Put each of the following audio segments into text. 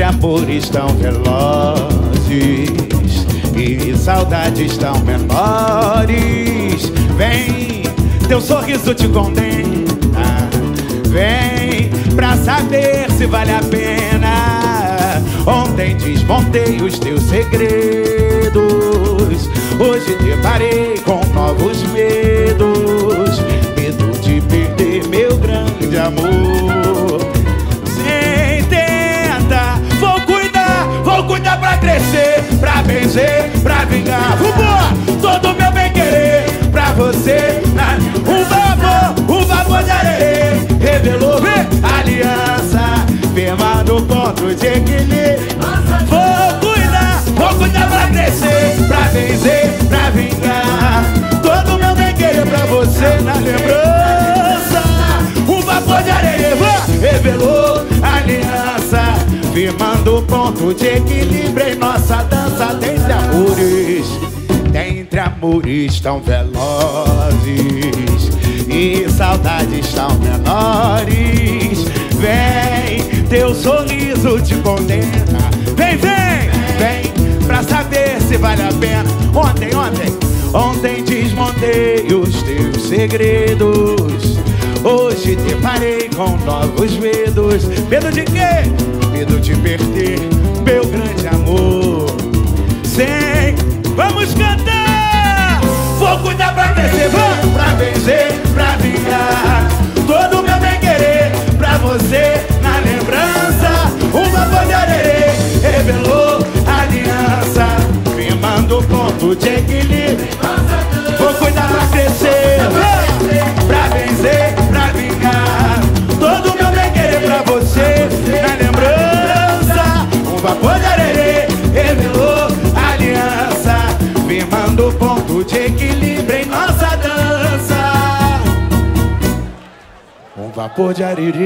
Entre amores tão velozes E saudades tão menores. Vem, teu sorriso te condena. Vem, pra saber se vale a pena. Ontem desmontei os teus segredos. Hoje deparei com novos medos crescer Pra vencer, pra vingar. Vambora, todo meu bem querer Pra você, na... um vapor, um vapor de areia Revelou vê, aliança Firmando ponto de equilíbrio. Vou cuidar, vou cuidar pra crescer Pra vencer, pra vingar. Todo meu bem querer pra você na lembrança. Um vapor de areia revelou Firmando ponto de equilíbrio em nossa dança Dentre amores, dentre amores tão velozes E saudades tão menores Vem, teu sorriso te condena. Vem, vem, vem Pra saber se vale a pena. Ontem, ontem, ontem desmontei os teus segredos. Hoje deparei com novos medos. Medo de quê? Medo de perder meu grande amor. Sem, vamos cantar! Vou cuidar pra crescer, vamos pra vencer, pra vingar. Todo meu bem querer pra você na lembrança. Uma bandeira revelou aliança. Firmando ponto de equilíbrio do ponto de equilíbrio em nossa dança. Um vapor de ariri,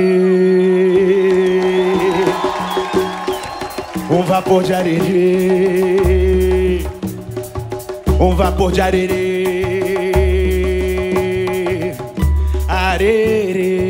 um vapor de ariri, um vapor de ariri, ariri.